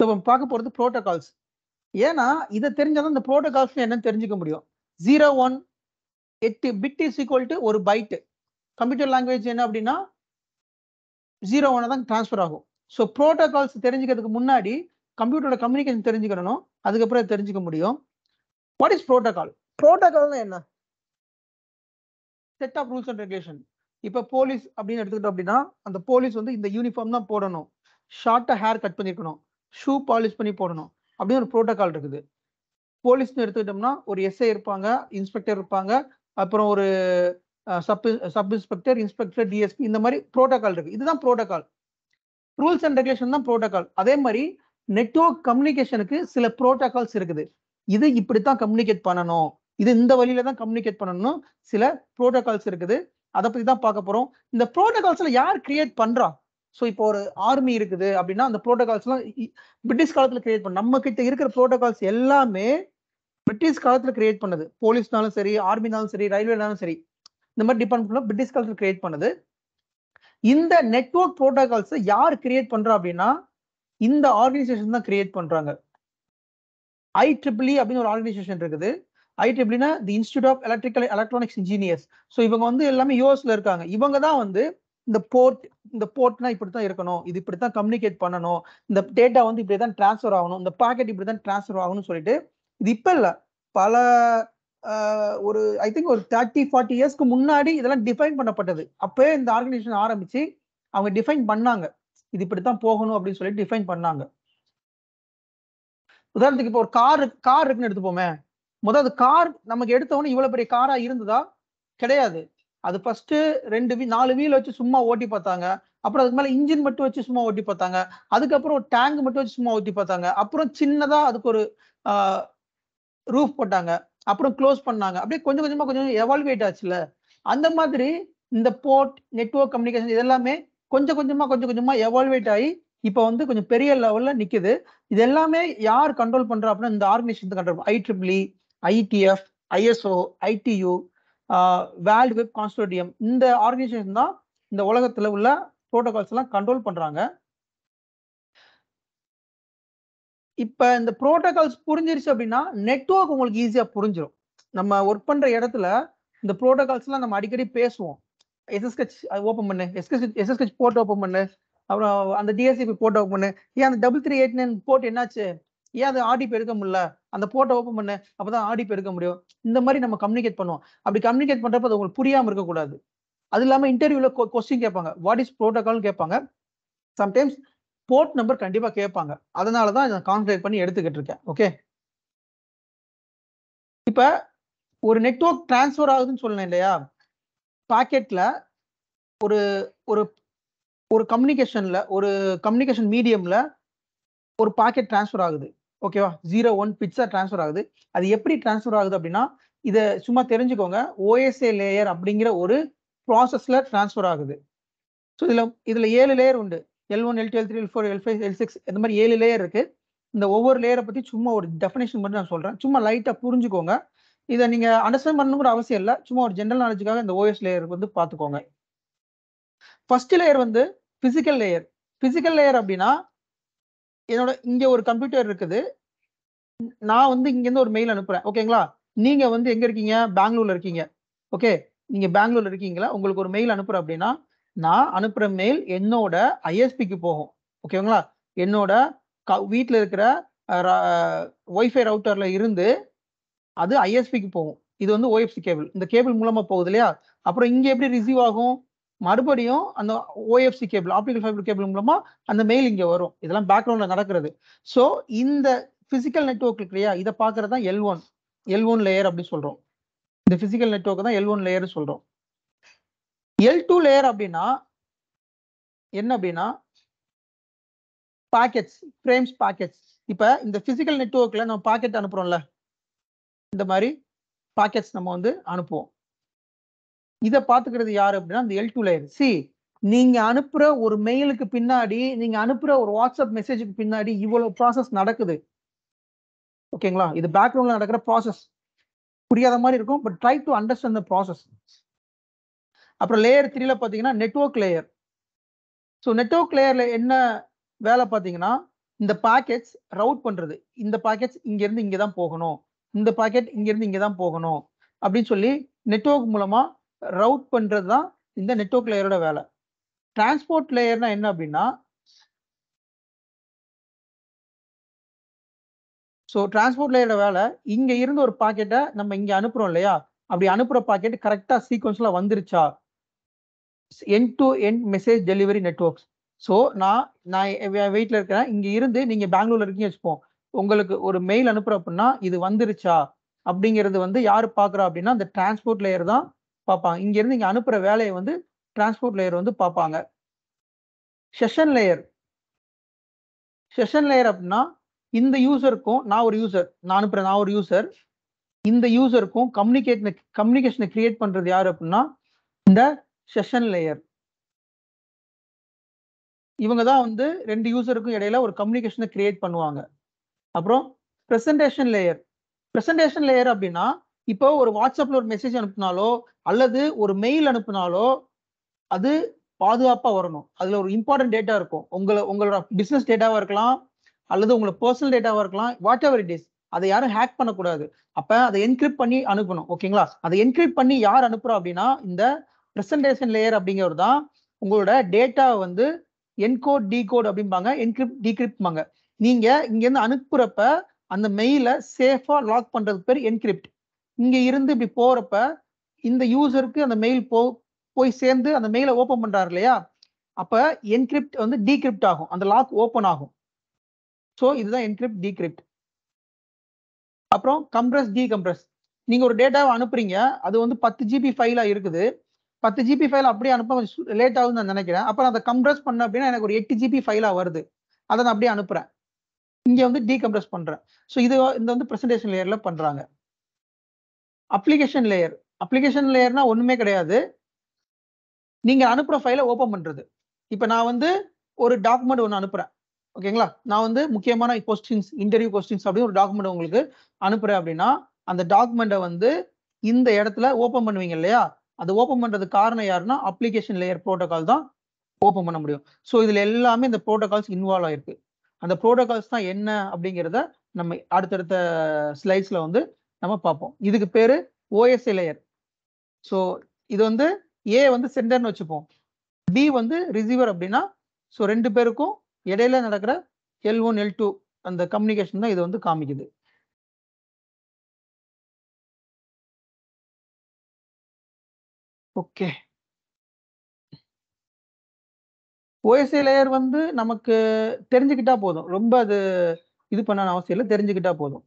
இப்போ பார்க்க போகிறது ப்ரோட்டோகால்ஸ் ஏன்னா இதை தெரிஞ்சாதான் இந்த ப்ரோட்டோகால்ஸ் என்னன்னு தெரிஞ்சுக்க முடியும். ஜீரோ ஒன் எட்டு பிட் இஸ் ஈக்குவல் டு ஒரு பைட்டு கம்ப்யூட்டர் லாங்குவேஜ் என்ன அப்படின்னா ஜீரோ ஒன் தான் ட்ரான்ஸ்ஃபர் ஆகும். ஸோ ப்ரோட்டோகால்ஸ் தெரிஞ்சுக்கிறதுக்கு முன்னாடி கம்ப்யூட்டரோட கம்யூனிகேஷன் தெரிஞ்சுக்கணும். அதுக்கப்புறம் தெரிஞ்சுக்க முடியும். வாட் இஸ் ப்ரோட்டோகால் ப்ரோட்டோகால்னா என்ன? Set of rules and regulation இப்போ போலீஸ் அப்படின்னு எடுத்துக்கிட்டோம் அப்படின்னா அந்த போலீஸ் வந்து இந்த யூனிஃபார்ம் தான் போடணும். ஷார்ட்டாக ஹேர் கட் பண்ணிருக்கணும். ஷூ பாலிஷ் பண்ணி போடணும். அப்படின்னு ஒரு ப்ரோட்டோகால் இருக்குது. போலீஸ்னு எடுத்துக்கிட்டோம்னா ஒரு எஸ்ஐ இருப்பாங்க இன்ஸ்பெக்டர் இருப்பாங்க அப்புறம் ஒரு sub sub inspector inspector DSP இந்த மாதிரி ப்ரோட்டோகால் இருக்கு. இதுதான் ப்ரோட்டோகால் ரூல்ஸ் அண்ட் ரெகுலேஷன் தான் ப்ரோட்டோகால் அதே மாதிரி நெட்ஒர்க் கம்யூனிகேஷனுக்கு சில ப்ரோட்டோகால்ஸ் இருக்குது. இது இப்படித்தான் கம்யூனிகேட் பண்ணணும். இது இந்த வழியில தான் கம்யூனிகேட் பண்ணணும் சில ப்ரோட்டோகால்ஸ் இருக்குது. அதை பத்தி தான் பார்க்க போறோம். இந்த ப்ரோட்டோகால்ஸ்ல யார் கிரியேட் பண்றா? ஸோ இப்போ ஒரு ஆர்மி இருக்குது அப்படின்னா அந்த ப்ரோட்டோகால்ஸ்லாம் பிரிட்டிஷ் காலத்தில் கிரியேட் பண்ண நம்ம கிட்ட இருக்கிற ப்ரோட்டோகால்ஸ் எல்லாமே பிரிட்டிஷ் காலத்தில் கிரியேட் பண்ணது. போலீஸ்னாலும் சரி ஆர்மினாலும் சரி ரயில்வேனாலும் சரி. இந்த மாதிரி டிபார்ட்மெண்ட்லாம் பிரிட்டிஷ் காலத்தில் கிரியேட் பண்ணது. இந்த நெட்ஒர்க் ப்ரோட்டோகால்ஸை யார் கிரியேட் பண்ணுறா அப்படின்னா இந்த ஆர்கனைசேஷன் தான் கிரியேட் பண்ணுறாங்க ஐ ட்ரிபிளி அப்படின்னு ஒரு ஆர்கனைசேஷன் இருக்குது. I ட்ரிபிளினா the institute of electrical electronics engineers so இவங்க வந்து எல்லாமே யூஎஸ்ல இருக்காங்க. இவங்க தான் வந்து இந்த போர்ட் இந்த போர்ட்னா இப்படி தான் இருக்கணும். இது இப்படி தான் கம்யூனிகேட் பண்ணணும். இந்த டேட்டா வந்து இப்படி தான் டிரான்ஸ்ஃபர் ஆகணும். இந்த பாக்கெட் இப்படி தான் டிரான்ஸ்ஃபர் ஆகணும்னு சொல்லிட்டு இது இப்போ இல்லை. பல ஒரு ஐ திங்க் ஒரு தேர்ட்டி ஃபார்ட்டி இயர்ஸ்க்கு முன்னாடி இதெல்லாம் டிஃபைன் பண்ணப்பட்டது. அப்போயே இந்த ஆர்கனைசேஷன் ஆரம்பிச்சு அவங்க டிஃபைன் பண்ணாங்க. இது இப்படித்தான் போகணும் அப்படின்னு சொல்லி டிஃபைன் பண்ணாங்க. உதாரணத்துக்கு இப்போ ஒரு கார் கார் இருக்குன்னு எடுத்துப்போமே. முதல் கார் நமக்கு எடுத்தவொடனே இவ்வளோ பெரிய காராக இருந்ததா? கிடையாது. அது ஃபர்ஸ்ட் ரெண்டு வீ நாலு வீல் வச்சு சும்மா ஓட்டி பார்த்தாங்க. அப்புறம் அதுக்கு மேலே இன்ஜின் மட்டும் வச்சு சும்மா ஓட்டி பார்த்தாங்க. அதுக்கப்புறம் ஒரு டேங்க் மட்டும் வச்சு சும்மா ஓட்டி பார்த்தாங்க. அப்புறம் சின்னதாக அதுக்கு ஒரு ரூஃப் போட்டாங்க. அப்புறம் க்ளோஸ் பண்ணாங்க. அப்படியே கொஞ்சம் கொஞ்சமாக கொஞ்சம் எவால்வேட் ஆச்சுல அந்த மாதிரி இந்த போர்ட் நெட்ஒர்க் கம்யூனிகேஷன் இதெல்லாமே கொஞ்சம் கொஞ்சமாக கொஞ்சம் கொஞ்சமாக எவால்வேட் ஆகி இப்போ வந்து கொஞ்சம் பெரிய லெவலில் நிற்குது இது எல்லாமே யார் கண்ட்ரோல் பண்ணுறா அப்படின்னா இந்த organisation control I triple IETF ISO ITU world web consortium இந்த ஆர்கனைசேஷன் தான் இந்த உலகத்தில் உள்ள ப்ரோட்டோகால்ஸ் எல்லாம் கண்ட்ரோல் பண்றாங்க. இப்போ இந்த ப்ரோட்டோகால்ஸ் புரிஞ்சிருச்சு அப்படின்னா நெட்ஒர்க் உங்களுக்கு ஈஸியாக புரிஞ்சிடும் நம்ம ஒர்க் பண்ணுற இடத்துல இந்த ப்ரோட்டோகால்ஸ்லாம் நம்ம அடிக்கடி பேசுவோம். எஸ்எஸ்கெச் ஓப்பன் பண்ணு. எஸ்கெச் எஸ்எஸ்கெச் போர்ட் ஓப்பன் பண்ணு. அப்புறம் அந்த டிஎஸ்சிபி போர்ட் ஓப்பன் பண்ணு. ஏன் அந்த double three eight nine port என்னாச்சு? ஏன் அது ஆடிப் எடுக்க முடியல? அந்த போர்ட்டை ஓப்பன் பண்ணு அப்பதான் ஆடிப் எடுக்க முடியும். இந்த மாதிரி நம்ம கம்யூனிகேட் பண்ணுவோம். அப்படி கம்யூனிகேட் பண்றப்ப அது உங்களுக்கு புரியாம இருக்கக்கூடாது. அது இல்லாம இன்டர்வியூல கொஸ்டின் கேட்பாங்க. வாட் இஸ் ப்ரோட்டோகால்னு கேட்பாங்க. சம்டைம்ஸ் போர்ட் நம்பர் கண்டிப்பா கேட்பாங்க. அதனால தான் இதை கான்சன்ட்ரேட் பண்ணி எடுத்துக்கிட்டு இருக்கேன். ஓகே இப்ப ஒரு நெட்ஒர்க் டிரான்ஸ்ஃபர் ஆகுதுன்னு சொன்னேன் இல்லையா? பாக்கெட்ல ஒரு ஒரு ஒரு கம்யூனிகேஷன்ல ஒரு கம்யூனிகேஷன் மீடியம்ல ஒரு பாக்கெட் டிரான்ஸ்ஃபர் ஆகுது. ஓகேவா ஜீரோ ஒன் பிட்ஸாக டிரான்ஸ்ஃபர் ஆகுது. அது எப்படி டிரான்ஸ்ஃபர் ஆகுது அப்படின்னா இதை சும்மா தெரிஞ்சுக்கோங்க. ஓஎஸ்ஏ லேயர் அப்படிங்கிற ஒரு ப்ராசஸில் டிரான்ஸ்ஃபர் ஆகுது. ஸோ இதில் இதில் ஏழு லேயர் உண்டு. L one L two L three L four L five L six இந்த மாதிரி ஏழு லேயர் இருக்குது இந்த ஒவ்வொரு லேயரை பற்றி சும்மா ஒரு டெஃபினேஷன் மட்டும் நான் சொல்கிறேன் சும்மா லைட்டாக புரிஞ்சுக்கோங்க. இதை நீங்கள் அண்டர்ஸ்டாண்ட் பண்ணணுங்கிற அவசியம் இல்லை. சும்மா ஒரு ஜென்ரல் நாலேஜுக்காக இந்த ஓஎஸ் லேயர் வந்து பார்த்துக்கோங்க. ஃபர்ஸ்ட் லேயர் வந்து ஃபிசிக்கல் லேயர் ஃபிசிக்கல் லேயர் அப்படின்னா என்னோட இங்க ஒரு கம்ப்யூட்டர் இருக்குது. நான் வந்து இங்கேருந்து ஒரு மெயில் அனுப்புறேன். ஓகேங்களா நீங்க வந்து எங்க இருக்கீங்க? பெங்களூர்ல இருக்கீங்க. ஓகே நீங்க பெங்களூர்ல இருக்கீங்களா? உங்களுக்கு ஒரு மெயில் அனுப்புறேன் அப்படின்னா நான் அனுப்புற மெயில் என்னோட ஐஎஸ்பிக்கு போகும். ஓகேங்களா என்னோட வீட்டில் இருக்கிற ஒய்ஃபை ரவுட்டர்ல இருந்து அது ஐஎஸ்பிக்கு போகும். இது வந்து ஓஎஃப்சி கேபிள் இந்த கேபிள் மூலமா போகுது இல்லையா? அப்புறம் இங்க எப்படி ரிசீவ் ஆகும்? மறுபடியும் அந்த OFC cable optical fibre cable மூலமா அந்த மெயில் இங்க வரும். இதெல்லாம் பேக்ரவுண்ட்ல நடக்கிறது. ஸோ இந்த பிசிக்கல் நெட்ஒர்க் இல்லையா இதை பாக்குறது தான் L one L one layer அப்படி சொல்றோம். இந்த பிசிக்கல் நெட்ஒர்க் தான் எல் ஒன் லேயர் சொல்றோம். எல் டூ லேயர் அப்படின்னா என்ன அப்படின்னா பாக்கெட்ஸ் ஃப்ரேம்ஸ் பாக்கெட்ஸ் இப்போ இந்த பிசிக்கல் நெட்ஒர்க்ல நம்ம பாக்கெட் அனுப்புறோம்ல. இந்த மாதிரி பாக்கெட்ஸ் நம்ம வந்து அனுப்புவோம். இதை பாத்துக்கிறது யாரு அப்படின்னா இந்த எல் டூ லேயர் சி நீங்க அனுப்புற ஒரு மெயிலுக்கு பின்னாடி நீங்க அனுப்புற ஒரு வாட்ஸ்அப் மெசேஜுக்கு பின்னாடி இவ்வளவு ப்ராசஸ் நடக்குது. ஓகேங்களா இது பேக்ரவுண்ட்ல நடக்கிற ப்ராசஸ் புரியாத மாதிரி இருக்கும் but try to understand the process அப்புறம் லேயர் த்ரீல பார்த்தீங்கன்னா நெட்ஒர்க் லேயர் ஸோ நெட்ஒர்க் லேயர்ல என்ன வேலை பார்த்தீங்கன்னா இந்த பாக்கெட்ஸ் ரவுட் பண்றது. இந்த பாக்கெட்ஸ் இங்கிருந்து இங்கே தான் போகணும். இந்த பாக்கெட் இங்கிருந்து இங்கே தான் போகணும். அப்படின்னு சொல்லி நெட்ஒர்க் மூலமா ரவுட் பண்ணுறது தான் இந்த நெட்வொர்க் லேயரோட வேலை. டிரான்ஸ்போர்ட் லேயர்னா என்ன அப்படின்னா ஸோ டிரான்ஸ்போர்ட் லேயரோட வேலை இங்கே இருந்து ஒரு பாக்கெட்டை நம்ம இங்கே அனுப்புகிறோம் இல்லையா? அப்படி அனுப்புகிற பாக்கெட் கரெக்டாக சீக்வன்ஸில் வந்துருச்சா? End to end message delivery networks so நான் நான் வெயிட்டில் இருக்கிறேன். இங்கே இருந்து நீங்கள் பெங்களூரில் இருக்கீங்க வச்சுப்போம். உங்களுக்கு ஒரு மெயில் அனுப்புகிற அப்படின்னா இது வந்துருச்சா? அப்படிங்கிறது வந்து யார் பார்க்குறா அப்படின்னா அந்த டிரான்ஸ்போர்ட் லேயர் தான் பார்ப்பாங்க. இங்கேருந்து இங்கே அனுப்புகிற வேலையை வந்து டிரான்ஸ்போர்ட் லேயர் வந்து பார்ப்பாங்க. செஷன் லேயர் செஷன் லேயர் அப்படின்னா இந்த யூசருக்கும் நான் ஒரு யூசர் நான் அனுப்புகிறேன் நான் ஒரு யூசர் இந்த யூசருக்கும் கம்யூனிகேட் கம்யூனிகேஷனை கிரியேட் பண்ணுறது யார் அப்படின்னா இந்த செஷன் லேயர் இவங்க தான் வந்து ரெண்டு யூசருக்கும் இடையில ஒரு கம்யூனிகேஷனை கிரியேட் பண்ணுவாங்க. அப்புறம் ப்ரெசன்டேஷன் லேயர் ப்ரெசன்டேஷன் லேயர் அப்படின்னா இப்போ ஒரு வாட்ஸ்அப்ல ஒரு மெசேஜ் அனுப்புனாலோ அல்லது ஒரு மெயில் அனுப்புனாலோ அது பாதுகாப்பா வரணும். அதுல ஒரு இம்பார்ட்டன்ட் டேட்டா இருக்கும். உங்களை உங்களோட பிசினஸ் டேட்டாவா இருக்கலாம் அல்லது உங்களோட பர்சனல் டேட்டாவா இருக்கலாம் வாட் எவர் இட் இஸ் அதை யாரும் ஹேக் பண்ணக்கூடாது. அப்ப அதை என்கிரிப்ட் பண்ணி அனுப்பணும் ஓகேங்களா அதை என்கிரிப்ட் பண்ணி யார் அனுப்புறோம் அப்படின்னா இந்த ப்ரெசன்டேஷன் லேயர் அப்படிங்கிறது தான் உங்களோட டேட்டாவை வந்து என்கோட் டிகோட் அப்படிம்பாங்க. என்கிரிப்ட் டிகிரிப்ட்பாங்க நீங்க இங்கேருந்து அனுப்புறப்ப அந்த மெயில சேஃபா லாக் பண்றதுக்கு பேர் என்கிரிப்ட் இங்க இருந்து இப்படி போறப்ப இந்த யூசருக்கு அந்த மெயில் போ போய் சேர்ந்து அந்த மெயிலை ஓபன் பண்றாரு இல்லையா? அப்ப என்கிரிப்ட் வந்து டீக்ரிப்ட் ஆகும். அந்த லாக் ஓபன் ஆகும். ஸோ இதுதான் என்கிரிப்ட் டீக்ரிப்ட் அப்புறம் கம்ப்ரஸ் டீகம்ப்ரஸ் நீங்க ஒரு டேட்டாவை அனுப்புறீங்க. அது வந்து பத்து ஜிபி ஃபைலா இருக்குது. பத்து ஜிபி ஃபைல் அப்படியே அனுப்ப கொஞ்சம் லேட் ஆகுதுன்னு நான் நினைக்கிறேன். அப்புறம் அதை கம்ப்ரஸ் பண்ண அப்படின்னா எனக்கு ஒரு எட்டு ஜிபி ஃபைலா வருது. அதை நான் அப்படியே அனுப்புறேன். இங்க வந்து டீகம்ப்ரஸ் பண்றேன். ஸோ இது இந்த வந்து ப்ரெசன்டேஷன் லேயர்ல பண்றாங்க. அப்ளிகேஷன் லேயர் அப்ளிகேஷன் லேயர்னா ஒண்ணுமே கிடையாது. நீங்க அனுப்புற ஃபைலை ஓபன் பண்றது. இப்போ நான் வந்து ஒரு டாக்குமெண்ட் ஒன்று அனுப்புறேன். ஓகேங்களா நான் வந்து முக்கியமான கொஸ்டின்ஸ் இன்டர்வியூ கொஸ்டின்ஸ் அப்படின்னு ஒரு டாக்குமெண்ட் உங்களுக்கு அனுப்புறேன் அப்படின்னா அந்த டாக்குமெண்ட்டை வந்து இந்த இடத்துல ஓப்பன் பண்ணுவீங்க இல்லையா? அது ஓப்பன் பண்றதுக்கு காரணம் யாருன்னா அப்ளிகேஷன் லேயர் ப்ரோட்டோகால் தான் ஓப்பன் பண்ண முடியும். ஸோ இதுல எல்லாமே இந்த ப்ரோட்டோகால்ஸ் இன்வால்வ் ஆயிருக்கு. அந்த ப்ரோட்டோகால்ஸ் தான் என்ன அப்படிங்கிறத நம்ம அடுத்தடுத்த ஸ்லைட்ஸ்ல வந்து நம்ம பார்ப்போம். இதுக்கு பேரு ஓஎஸ்ஐ லேயர் ஸோ இது வந்து ஏ வந்து சென்டர்னு வச்சுப்போம். பி வந்து ரிசீவர் அப்படின்னா ஸோ ரெண்டு பேருக்கும் இடையில நடக்கிற எல் ஒன் எல் டூ அந்த கம்யூனிகேஷன் தான் இது வந்து காமிக்குது. ஓகே ஓஎஸ்ஐ லேயர் வந்து நமக்கு தெரிஞ்சுக்கிட்டா போதும். ரொம்ப அது இது பண்ண அவசியம் இல்லை. தெரிஞ்சுக்கிட்டா போதும்.